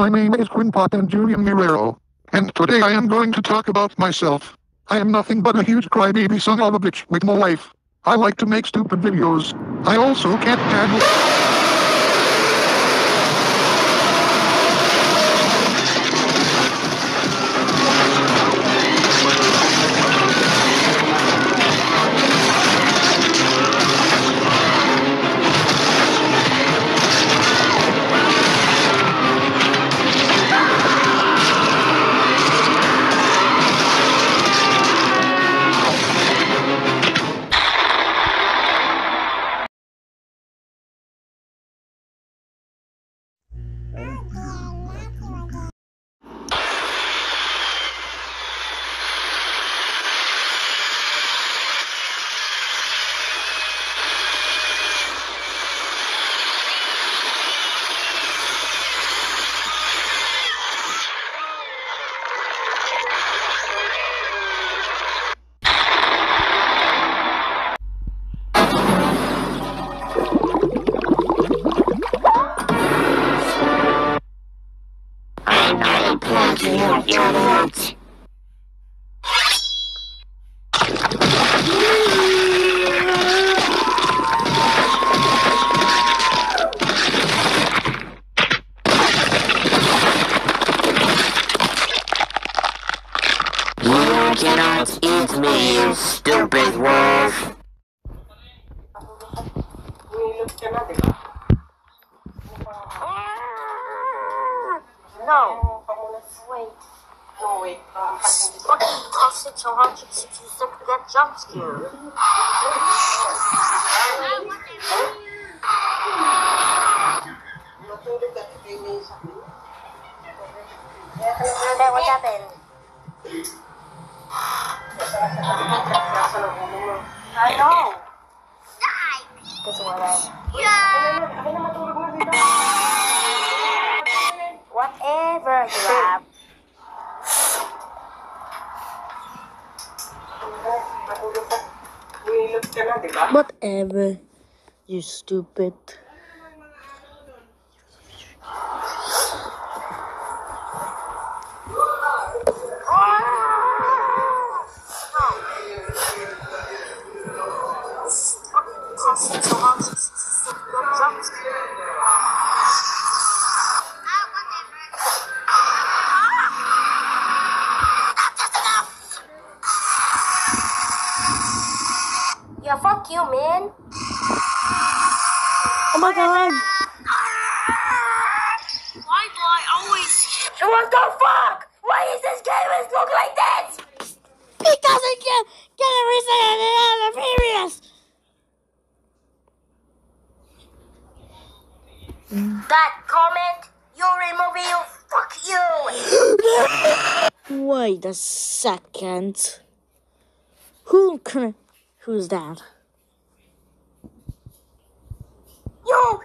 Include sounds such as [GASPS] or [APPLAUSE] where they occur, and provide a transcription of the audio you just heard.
My name is Quinpot and Julian Guerrero, and today I am going to talk about myself. I am nothing but a huge crybaby son of a bitch with no life. I like to make stupid videos. I also can't handle- cannot eat me, you stupid wolf! No. Wait. No, wait. Fucking so hard you start to get jump then what happened? I know. Guess what? Whatever you have. Whatever, you stupid. Yeah, fuck you, man. Oh my god! Why do I always? What the fuck? Why does this game look like this? Because I can't get a everything out of Furious! That comment, you're a movie. Fuck you. [GASPS] Wait a second. Who can. Who's that? You